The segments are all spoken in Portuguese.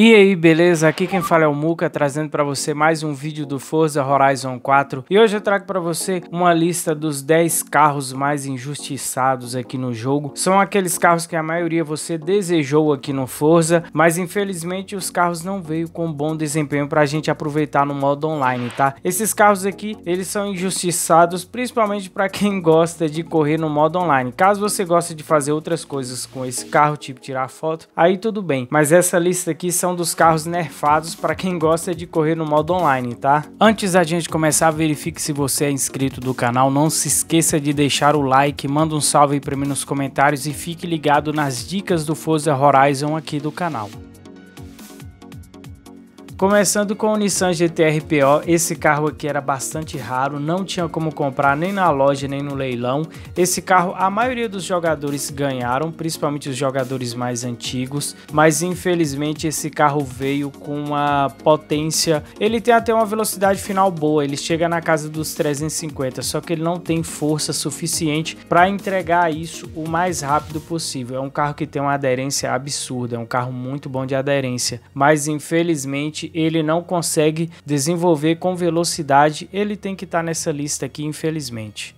E aí, beleza? Aqui quem fala é o Muka, trazendo para você mais um vídeo do Forza Horizon 4. E hoje eu trago para você uma lista dos 10 carros mais injustiçados aqui no jogo. São aqueles carros que a maioria você desejou aqui no Forza, mas infelizmente os carros não veio com bom desempenho para a gente aproveitar no modo online, tá? Esses carros aqui, eles são injustiçados principalmente para quem gosta de correr no modo online. Caso você goste de fazer outras coisas com esse carro, tipo tirar foto, aí tudo bem. Mas essa lista aqui são dos carros nerfados para quem gosta de correr no modo online, tá? Antes da gente começar, verifique se você é inscrito do canal, não se esqueça de deixar o like, manda um salve para mim nos comentários e fique ligado nas dicas do Forza Horizon aqui do canal. Começando com o Nissan GT-R PO, esse carro aqui era bastante raro, não tinha como comprar nem na loja nem no leilão. Esse carro a maioria dos jogadores ganharam, principalmente os jogadores mais antigos, mas infelizmente esse carro veio com uma potência, ele tem até uma velocidade final boa, ele chega na casa dos 350, só que ele não tem força suficiente para entregar isso o mais rápido possível. É um carro que tem uma aderência absurda, é um carro muito bom de aderência, mas infelizmente ele não consegue desenvolver com velocidade, ele tem que estar tá nessa lista aqui, infelizmente.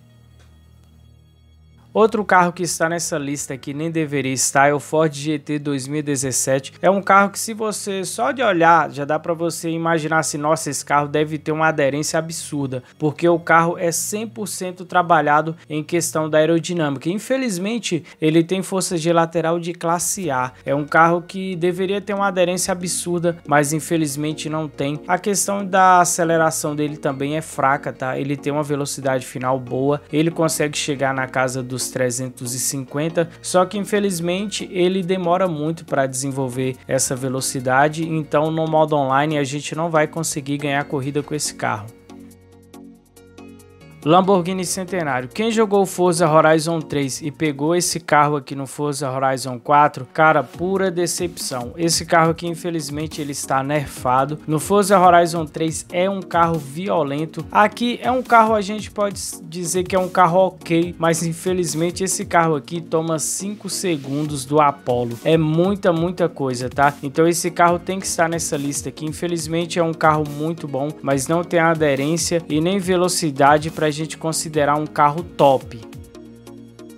Outro carro que está nessa lista aqui nem deveria estar é o Ford GT 2017. É um carro que se você só de olhar já dá para você imaginar se nossa esse carro deve ter uma aderência absurda, porque o carro é 100% trabalhado em questão da aerodinâmica. Infelizmente, ele tem força de lateral de classe A. É um carro que deveria ter uma aderência absurda, mas infelizmente não tem. A questão da aceleração dele também é fraca, tá? Ele tem uma velocidade final boa, ele consegue chegar na casa dos dos 350, só que infelizmente ele demora muito para desenvolver essa velocidade, então no modo online a gente não vai conseguir ganhar corrida com esse carro. Lamborghini Centenário. Quem jogou Forza Horizon 3 e pegou esse carro aqui no Forza Horizon 4, cara, pura decepção. Esse carro aqui, infelizmente, ele está nerfado. No Forza Horizon 3 é um carro violento. Aqui é um carro, a gente pode dizer que é um carro ok, mas infelizmente esse carro aqui toma 5 segundos do Apollo. É muita, muita coisa, tá? Então esse carro tem que estar nessa lista aqui. Infelizmente é um carro muito bom, mas não tem aderência e nem velocidade para gente considerar um carro top.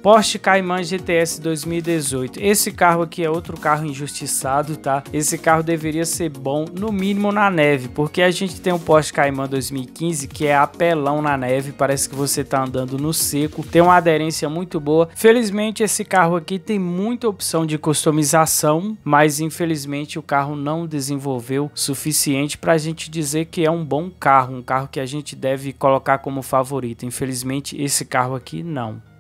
Porsche Cayman GTS 2018. Esse carro aqui é outro carro injustiçado, tá? Esse carro deveria ser bom, no mínimo na neve, porque a gente tem um Porsche Cayman 2015 que é apelão na neve, parece que você tá andando no seco, tem uma aderência muito boa. Felizmente esse carro aqui tem muita opção de customização, mas infelizmente o carro não desenvolveu suficiente para a gente dizer que é um bom carro, um carro que a gente deve colocar como favorito. Infelizmente esse carro aqui não.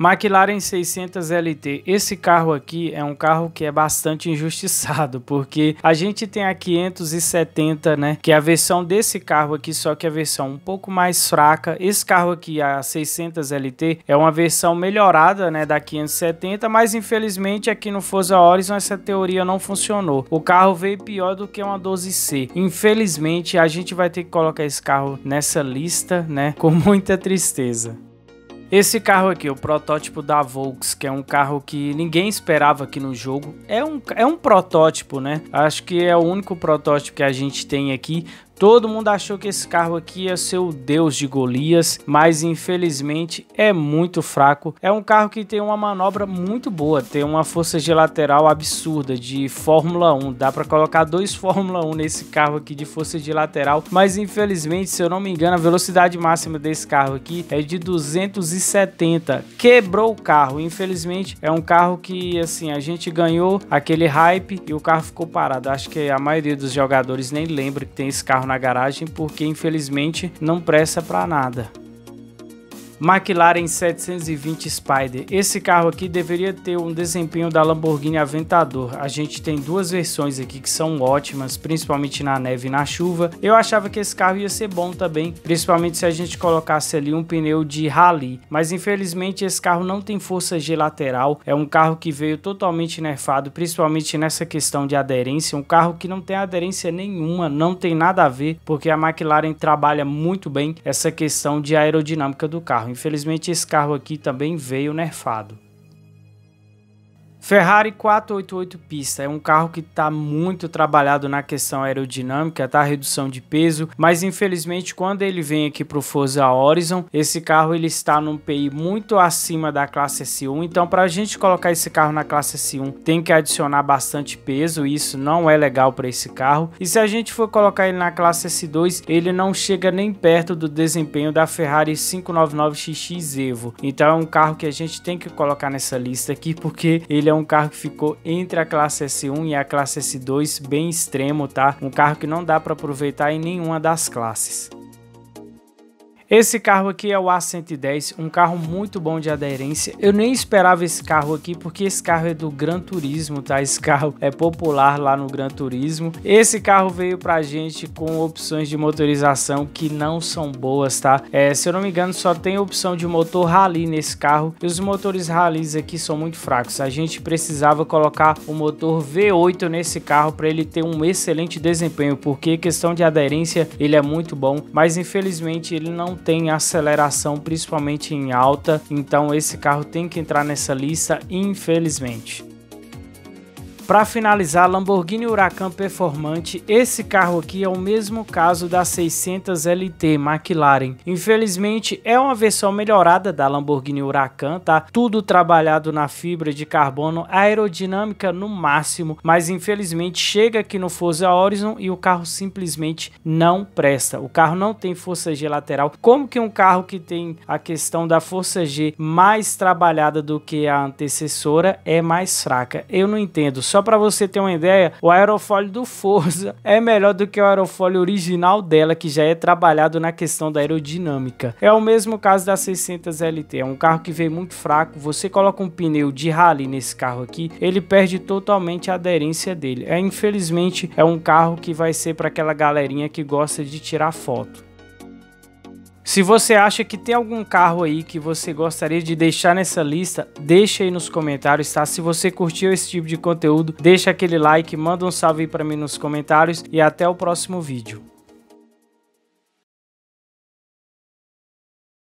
McLaren 600 LT. Esse carro aqui é um carro que é bastante injustiçado, porque a gente tem a 570, né, que é a versão desse carro aqui, só que a versão um pouco mais fraca. Esse carro aqui, a 600 LT, é uma versão melhorada, né, da 570, mas infelizmente aqui no Forza Horizon essa teoria não funcionou. O carro veio pior do que uma 12C. Infelizmente, a gente vai ter que colocar esse carro nessa lista, né, com muita tristeza. Esse carro aqui, o protótipo da Volks, que é um carro que ninguém esperava aqui no jogo, é um, é um protótipo, né? Acho que é o único protótipo que a gente tem aqui. Todo mundo achou que esse carro aqui ia ser o deus de Golias, mas infelizmente é muito fraco. É um carro que tem uma manobra muito boa, tem uma força de lateral absurda de Fórmula 1. Dá para colocar dois Fórmula 1 nesse carro aqui de força de lateral, mas infelizmente, se eu não me engano, a velocidade máxima desse carro aqui é de 270. Quebrou o carro. Infelizmente, é um carro que assim, a gente ganhou aquele hype e o carro ficou parado. Acho que a maioria dos jogadores nem lembra que tem esse carro na garagem porque infelizmente não presta para nada. McLaren 720 Spider. Esse carro aqui deveria ter um desempenho da Lamborghini Aventador. A gente tem duas versões aqui que são ótimas, principalmente na neve e na chuva. Eu achava que esse carro ia ser bom também, principalmente se a gente colocasse ali um pneu de rally. Mas infelizmente esse carro não tem força G lateral. É um carro que veio totalmente nerfado, principalmente nessa questão de aderência. Um carro que não tem aderência nenhuma, não tem nada a ver, porque a McLaren trabalha muito bem essa questão de aerodinâmica do carro. Infelizmente esse carro aqui também veio nerfado. Ferrari 488 pista é um carro que está muito trabalhado na questão aerodinâmica, tá? Redução de peso, mas infelizmente quando ele vem aqui para o Forza Horizon, esse carro ele está num PI muito acima da classe S1, então para a gente colocar esse carro na classe S1 tem que adicionar bastante peso, e isso não é legal para esse carro. E se a gente for colocar ele na classe S2, ele não chega nem perto do desempenho da Ferrari 599XX Evo. Então é um carro que a gente tem que colocar nessa lista aqui porque ele é um carro que ficou entre a classe S1 e a classe S2 bem extremo, tá? Um carro que não dá para aproveitar em nenhuma das classes. Esse carro aqui é o A110, um carro muito bom de aderência. Eu nem esperava esse carro aqui porque esse carro é do Gran Turismo, tá? Esse carro é popular lá no Gran Turismo. Esse carro veio pra gente com opções de motorização que não são boas, tá? É, se eu não me engano, só tem opção de motor rally nesse carro e os motores rallies aqui são muito fracos. A gente precisava colocar o motor V8 nesse carro para ele ter um excelente desempenho, porque questão de aderência ele é muito bom, mas infelizmente ele não tem aceleração, principalmente em alta, então esse carro tem que entrar nessa lista, infelizmente. Para finalizar, Lamborghini Huracan Performante, esse carro aqui é o mesmo caso da 600 LT McLaren. Infelizmente é uma versão melhorada da Lamborghini Huracan, tá? Tudo trabalhado na fibra de carbono, aerodinâmica no máximo, mas infelizmente chega aqui no Forza Horizon e o carro simplesmente não presta. O carro não tem força G lateral. Como que um carro que tem a questão da força G mais trabalhada do que a antecessora é mais fraca? Eu não entendo. Só só para você ter uma ideia, o aerofólio do Forza é melhor do que o aerofólio original dela, que já é trabalhado na questão da aerodinâmica. É o mesmo caso da 600 LT, é um carro que veio muito fraco. Você coloca um pneu de rally nesse carro aqui, ele perde totalmente a aderência dele. É infelizmente é um carro que vai ser para aquela galerinha que gosta de tirar foto. Se você acha que tem algum carro aí que você gostaria de deixar nessa lista, deixa aí nos comentários, tá? Se você curtiu esse tipo de conteúdo, deixa aquele like, manda um salve aí para mim nos comentários e até o próximo vídeo.